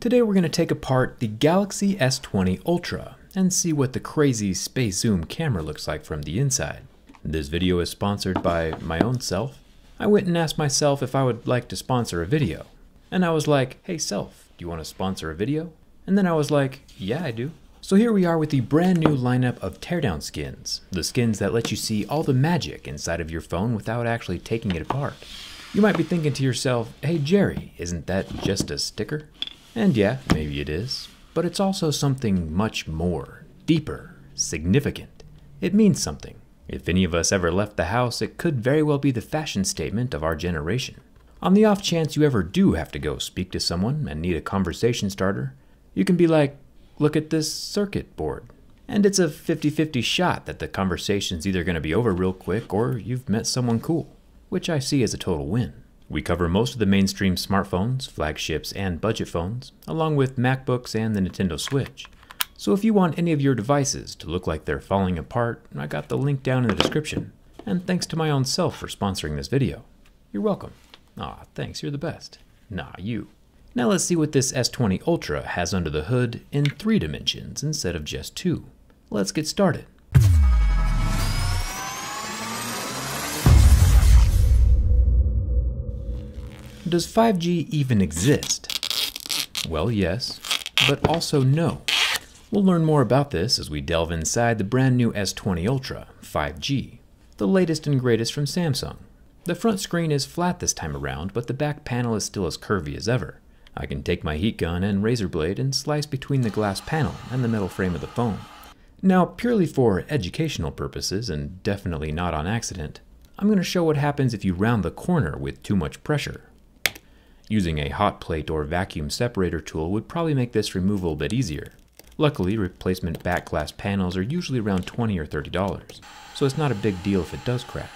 Today we're going to take apart the Galaxy S20 Ultra and see what the crazy space zoom camera looks like from the inside. This video is sponsored by my own self. I went and asked myself if I would like to sponsor a video. And I was like, hey self, do you want to sponsor a video? And then I was like, yeah I do. So here we are with the brand new lineup of teardown skins, the skins that let you see all the magic inside of your phone without actually taking it apart. You might be thinking to yourself, hey Jerry, isn't that just a sticker? And yeah, maybe it is, but it's also something much more, deeper, significant. It means something. If any of us ever left the house, it could very well be the fashion statement of our generation. On the off chance you ever do have to go speak to someone and need a conversation starter, you can be like, look at this circuit board. And it's a 50 50 shot that the conversation's either going to be over real quick or you've met someone cool, which I see as a total win. We cover most of the mainstream smartphones, flagships, and budget phones, along with MacBooks and the Nintendo Switch. So if you want any of your devices to look like they're falling apart, I got the link down in the description. And thanks to my own self for sponsoring this video. You're welcome. Aw, thanks, you're the best. Nah, you. Now let's see what this S20 Ultra has under the hood in three dimensions instead of just two. Let's get started. Does 5G even exist? Well, yes, but also no. We'll learn more about this as we delve inside the brand new S20 Ultra 5G, the latest and greatest from Samsung. The front screen is flat this time around, but the back panel is still as curvy as ever. I can take my heat gun and razor blade and slice between the glass panel and the metal frame of the phone. Now, purely for educational purposes, and definitely not on accident, I'm going to show what happens if you round the corner with too much pressure. Using a hot plate or vacuum separator tool would probably make this removal a bit easier. Luckily, replacement back glass panels are usually around 20 or $30, so it's not a big deal if it does crack.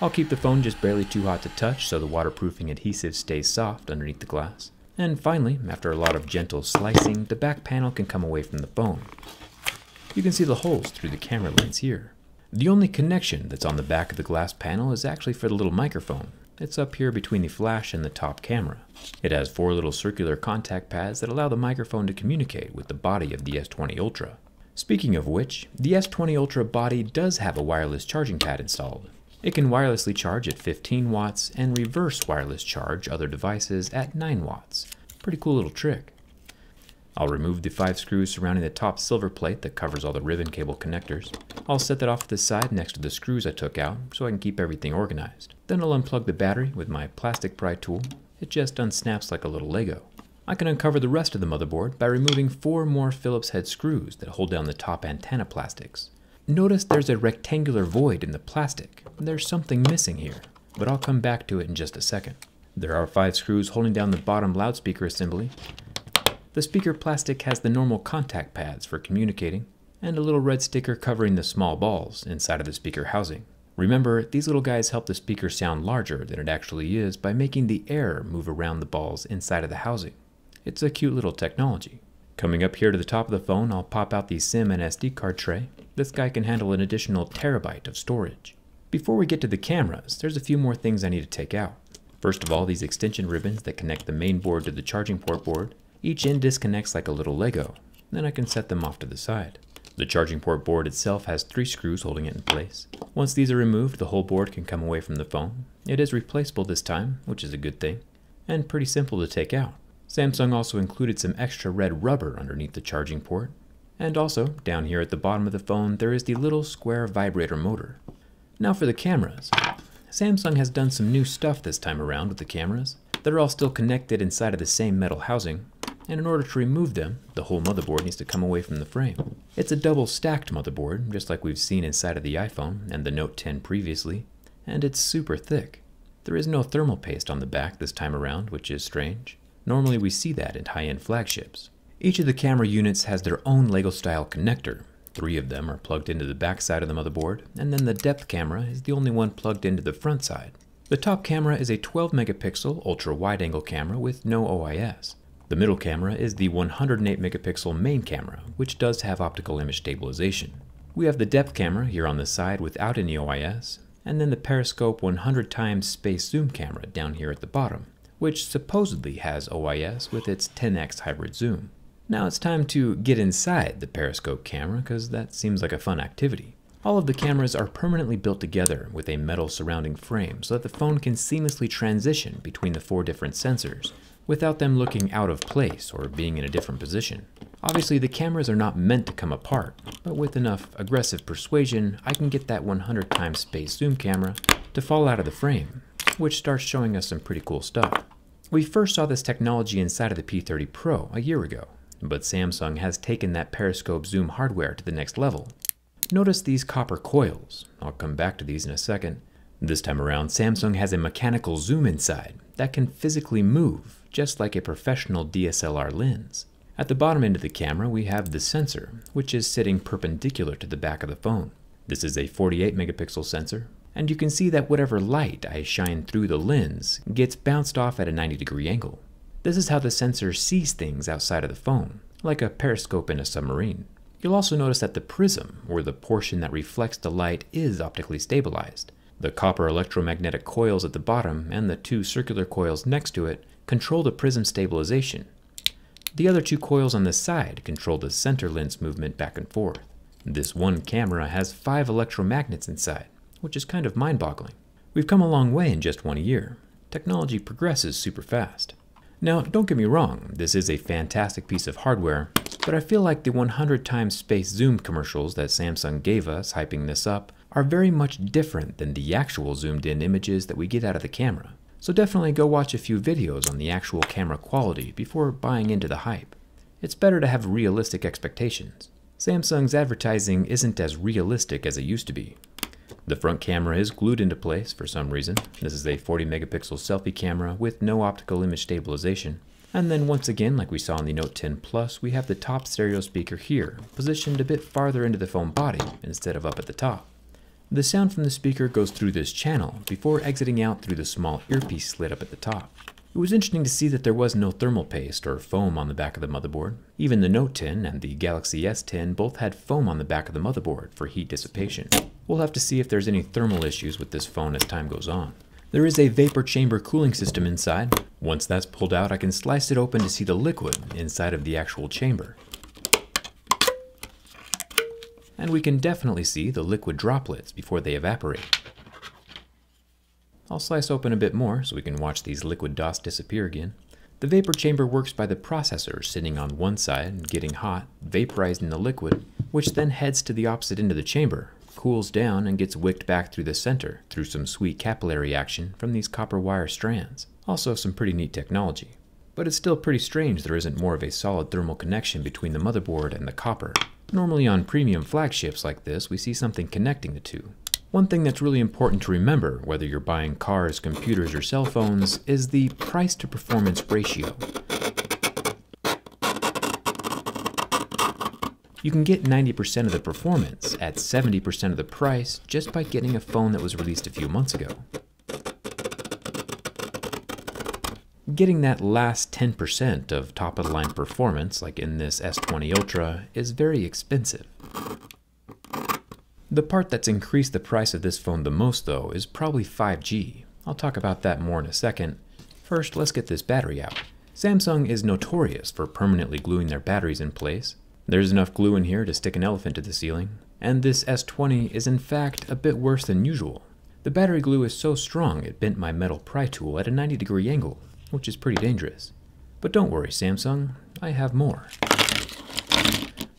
I'll keep the phone just barely too hot to touch so the waterproofing adhesive stays soft underneath the glass. And finally, after a lot of gentle slicing, the back panel can come away from the phone. You can see the holes through the camera lens here. The only connection that's on the back of the glass panel is actually for the little microphone, it's up here between the flash and the top camera. It has four little circular contact pads that allow the microphone to communicate with the body of the S20 Ultra. Speaking of which, the S20 Ultra body does have a wireless charging pad installed. It can wirelessly charge at 15 watts and reverse wireless charge other devices at 9 watts. Pretty cool little trick. I'll remove the five screws surrounding the top silver plate that covers all the ribbon cable connectors. I'll set that off to the side next to the screws I took out so I can keep everything organized. Then I'll unplug the battery with my plastic pry tool. It just unsnaps like a little Lego. I can uncover the rest of the motherboard by removing four more Phillips head screws that hold down the top antenna plastics. Notice there's a rectangular void in the plastic. There's something missing here, but I'll come back to it in just a second. There are five screws holding down the bottom loudspeaker assembly, the speaker plastic has the normal contact pads for communicating, and a little red sticker covering the small balls inside of the speaker housing. Remember, these little guys help the speaker sound larger than it actually is by making the air move around the balls inside of the housing. It's a cute little technology. Coming up here to the top of the phone, I'll pop out the SIM and SD card tray. This guy can handle an additional terabyte of storage. Before we get to the cameras, there's a few more things I need to take out. First of all, these extension ribbons that connect the main board to the charging port board, each end disconnects like a little Lego, then I can set them off to the side. The charging port board itself has three screws holding it in place. Once these are removed, the whole board can come away from the phone. It is replaceable this time, which is a good thing, and pretty simple to take out. Samsung also included some extra red rubber underneath the charging port. And also, down here at the bottom of the phone, there is the little square vibrator motor. Now for the cameras. Samsung has done some new stuff this time around with the cameras. They're all still connected inside of the same metal housing, and in order to remove them, the whole motherboard needs to come away from the frame. It's a double stacked motherboard, just like we've seen inside of the iPhone and the Note 10 previously, and it's super thick. There is no thermal paste on the back this time around, which is strange. Normally we see that in high-end flagships. Each of the camera units has their own Lego-style connector. Three of them are plugged into the back side of the motherboard, and then the depth camera is the only one plugged into the front side. The top camera is a 12 megapixel ultra wide angle camera with no OIS. The middle camera is the 108 megapixel main camera, which does have optical image stabilization. We have the depth camera here on the side without any OIS, and then the periscope 100 times space zoom camera down here at the bottom, which supposedly has OIS with its 10x hybrid zoom. Now it's time to get inside the periscope camera because that seems like a fun activity. All of the cameras are permanently built together with a metal surrounding frame so that the phone can seamlessly transition between the four different sensors without them looking out of place or being in a different position. Obviously the cameras are not meant to come apart, but with enough aggressive persuasion, I can get that 100 times space zoom camera to fall out of the frame, which starts showing us some pretty cool stuff. We first saw this technology inside of the P30 Pro a year ago, but Samsung has taken that periscope zoom hardware to the next level Notice these copper coils. I'll come back to these in a second. This time around, Samsung has a mechanical zoom inside that can physically move, just like a professional DSLR lens. At the bottom end of the camera, we have the sensor, which is sitting perpendicular to the back of the phone. This is a 48 megapixel sensor, and you can see that whatever light I shine through the lens gets bounced off at a 90 degree angle. This is how the sensor sees things outside of the phone, like a periscope in a submarine. You'll also notice that the prism, or the portion that reflects the light, is optically stabilized. The copper electromagnetic coils at the bottom and the two circular coils next to it control the prism stabilization. The other two coils on the side control the center lens movement back and forth. This one camera has five electromagnets inside, which is kind of mind-boggling. We've come a long way in just one year. Technology progresses super fast. Now, don't get me wrong, this is a fantastic piece of hardware, but I feel like the 100 times space zoom commercials that Samsung gave us hyping this up are very much different than the actual zoomed in images that we get out of the camera. So definitely go watch a few videos on the actual camera quality before buying into the hype. It's better to have realistic expectations. Samsung's advertising isn't as realistic as it used to be. The front camera is glued into place for some reason. This is a 40 megapixel selfie camera with no optical image stabilization. And then once again, like we saw in the Note 10 Plus, we have the top stereo speaker here, positioned a bit farther into the phone body instead of up at the top. The sound from the speaker goes through this channel before exiting out through the small earpiece slit up at the top. It was interesting to see that there was no thermal paste or foam on the back of the motherboard. Even the Note 10 and the Galaxy S10 both had foam on the back of the motherboard for heat dissipation. We'll have to see if there's any thermal issues with this phone as time goes on. There is a vapor chamber cooling system inside. Once that's pulled out, I can slice it open to see the liquid inside of the actual chamber. And we can definitely see the liquid droplets before they evaporate. I'll slice open a bit more so we can watch these liquid dots disappear again. The vapor chamber works by the processor sitting on one side and getting hot, vaporizing the liquid, which then heads to the opposite end of the chamber, cools down and gets wicked back through the center through some sweet capillary action from these copper wire strands. Also some pretty neat technology. But it's still pretty strange there isn't more of a solid thermal connection between the motherboard and the copper. Normally on premium flagships like this, we see something connecting the two. One thing that's really important to remember, whether you're buying cars, computers, or cell phones, is the price to performance ratio. You can get 90% of the performance at 70% of the price just by getting a phone that was released a few months ago. Getting that last 10% of top of the line performance, like in this S20 Ultra, is very expensive. The part that's increased the price of this phone the most, though, is probably 5G. I'll talk about that more in a second. First, let's get this battery out. Samsung is notorious for permanently gluing their batteries in place, there's enough glue in here to stick an elephant to the ceiling, and this S20 is in fact a bit worse than usual. The battery glue is so strong it bent my metal pry tool at a 90 degree angle, which is pretty dangerous. But don't worry Samsung, I have more.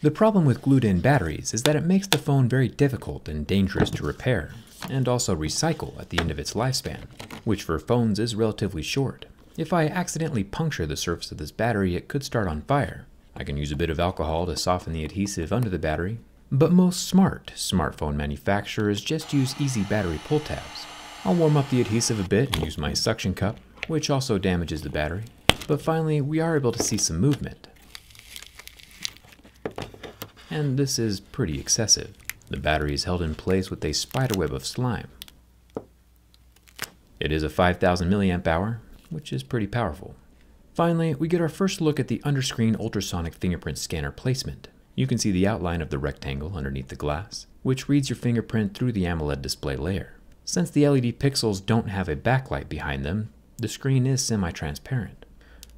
The problem with glued-in batteries is that it makes the phone very difficult and dangerous to repair, and also recycle at the end of its lifespan, which for phones is relatively short. If I accidentally puncture the surface of this battery, it could start on fire, I can use a bit of alcohol to soften the adhesive under the battery, but most smart smartphone manufacturers just use easy battery pull tabs. I'll warm up the adhesive a bit and use my suction cup, which also damages the battery. But finally, we are able to see some movement. And this is pretty excessive. The battery is held in place with a spiderweb of slime. It is a 5000 milliamp hour, which is pretty powerful. Finally, we get our first look at the underscreen ultrasonic fingerprint scanner placement. You can see the outline of the rectangle underneath the glass, which reads your fingerprint through the AMOLED display layer. Since the LED pixels don't have a backlight behind them, The screen is semi-transparent.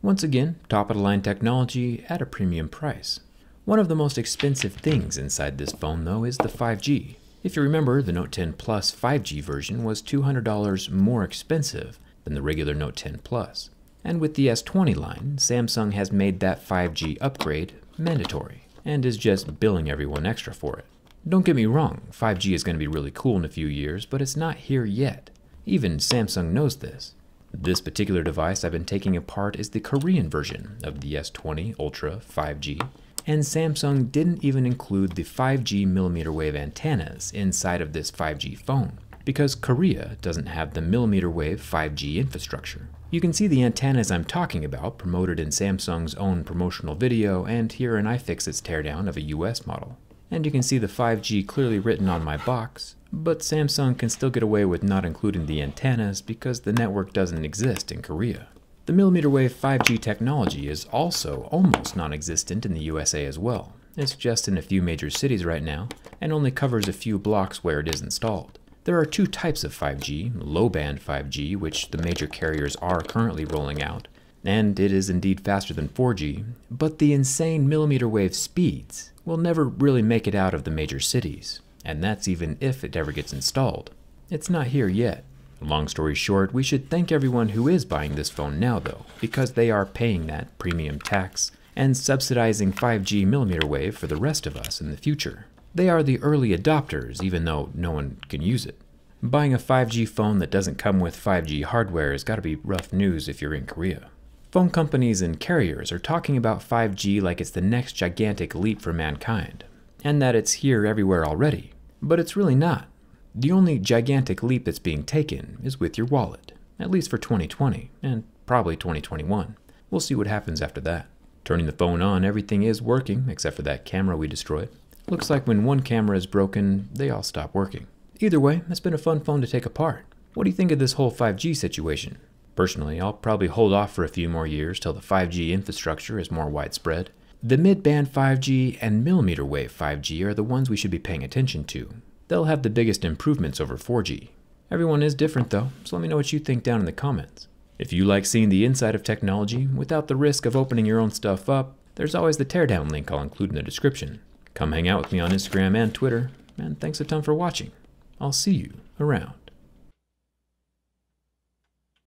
Once again, top-of-the-line technology at a premium price. One of the most expensive things inside this phone though is the 5G. If you remember, the Note 10 Plus 5G version was $200 more expensive than the regular Note 10 Plus. And with the S20 line, Samsung has made that 5G upgrade mandatory and is just billing everyone extra for it. Don't get me wrong, 5G is going to be really cool in a few years, but it's not here yet. Even Samsung knows this. This particular device I've been taking apart is the Korean version of the S20 Ultra 5G, and Samsung didn't even include the 5G millimeter wave antennas inside of this 5G phone, because Korea doesn't have the millimeter wave 5G infrastructure. You can see the antennas I'm talking about promoted in Samsung's own promotional video and here in iFixit's teardown of a US model. And you can see the 5G clearly written on my box, but Samsung can still get away with not including the antennas because the network doesn't exist in Korea. The millimeter wave 5G technology is also almost non-existent in the USA as well. It's just in a few major cities right now, and only covers a few blocks where it is installed. There are two types of 5G, low-band 5G, which the major carriers are currently rolling out, and it is indeed faster than 4G, but the insane millimeter wave speeds will never really make it out of the major cities, and that's even if it ever gets installed. It's not here yet. Long story short, we should thank everyone who is buying this phone now though, because they are paying that premium tax and subsidizing 5G millimeter wave for the rest of us in the future. They are the early adopters even though no one can use it. Buying a 5G phone that doesn't come with 5G hardware has got to be rough news if you're in Korea. Phone companies and carriers are talking about 5G like it's the next gigantic leap for mankind, and that it's here everywhere already. But it's really not. The only gigantic leap that's being taken is with your wallet, at least for 2020, and probably 2021. We'll see what happens after that. Turning the phone on, everything is working, except for that camera we destroyed. Looks like when one camera is broken, they all stop working. Either way, it's been a fun phone to take apart. What do you think of this whole 5G situation? Personally, I'll probably hold off for a few more years till the 5G infrastructure is more widespread. The mid-band 5G and millimeter wave 5G are the ones we should be paying attention to, They'll have the biggest improvements over 4G. Everyone is different though, so let me know what you think down in the comments. If you like seeing the inside of technology without the risk of opening your own stuff up, there's always the teardown link I'll include in the description. Come hang out with me on Instagram and Twitter, and thanks a ton for watching. I'll see you around.